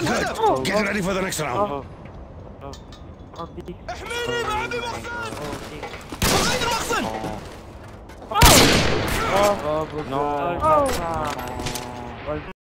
Good. Get ready for the next round. احميني Oh! Oh! Oh! Oh,